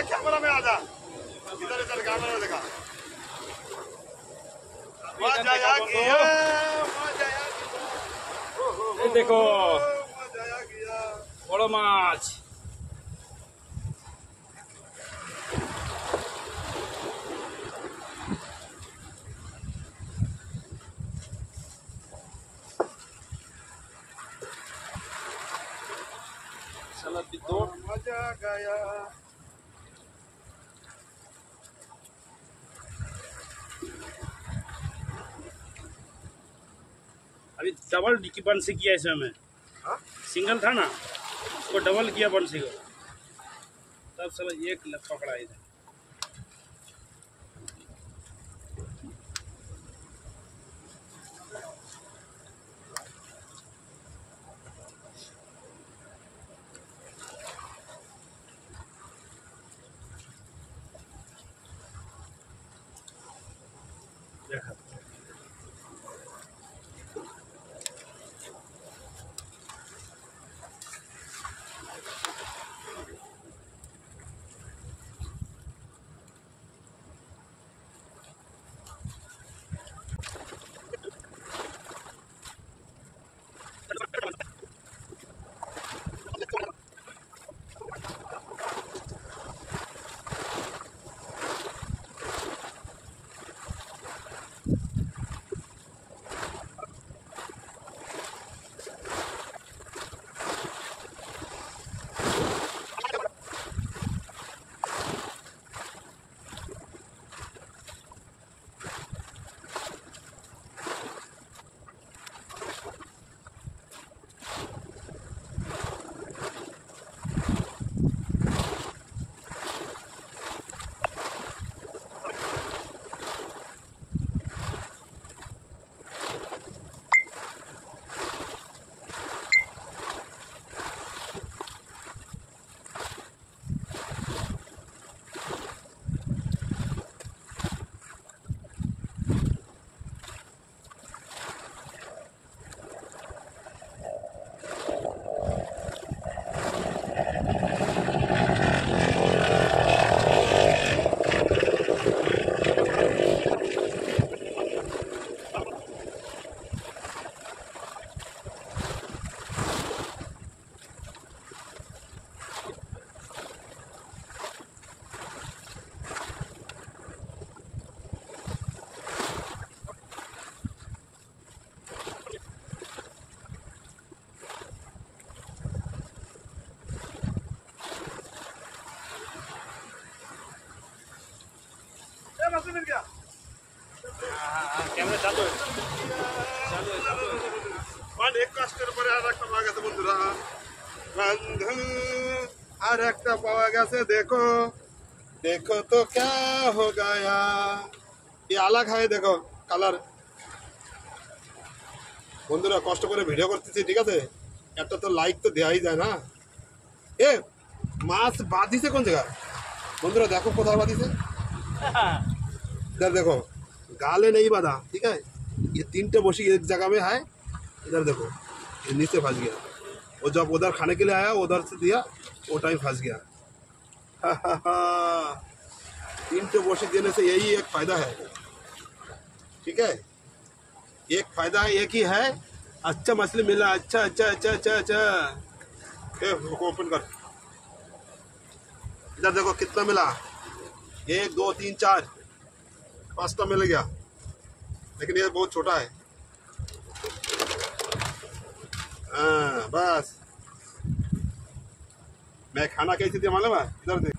आजा कैमरा में आजा इधर इधर कैमरा में देखा मजाया किया मजाया किया। देखो। मजाया किया। बड़ो माछ चला दो मज़ा गया अभी डबल डिक्की बंसी किया इसमें मैं हाँ? सिंगल था ना? उसको डबल किया बंसी को। तब सब एक पकड़ा इधर। देखा मिल गया ক্যামেরা চালু হয়েছে। চালু হয়েছে, চালু হয়েছে। অনেক কষ্টের পরে আর একটা পাওয়া গেছে বন্ধুরা বন্ধু আর একটা পাওয়া গেছে দেখো দেখো তো ক্যা হো গায়া ये अलग है देखो কালার বন্ধুরা কষ্ট করে ভিডিও করতেছি ঠিক আছে একটা তো লাইক তো দেওয়াই যায় না এ মাছ বাঁধিছে কোন জায়গায় বন্ধুরা দেখো কোথায় বাঁধিছে इधर देखो, गाले नहीं बांधा, ठीक है? ये तीन बसी एक जगह में है, इधर देखो, ये नीचे फंस गया। वो जब उधर खाने के लिए आया, उधर से दिया, वो टाइम फंस गया। तीन बसी देने से यही एक फ़ायदा है, ठीक है? एक फ़ायदा एक ही है अच्छा मछली मिला अच्छा अच्छा अच्छा अच्छा अच्छा। ओपन कर। इधर देखो, कितना मिला? एक, दो, तीन, चार। पास्ता मिल गया। लेकिन ये बहुत छोटा है। हाँ बस। मैं खाना कैसे दिया मालूम है? इधर देख।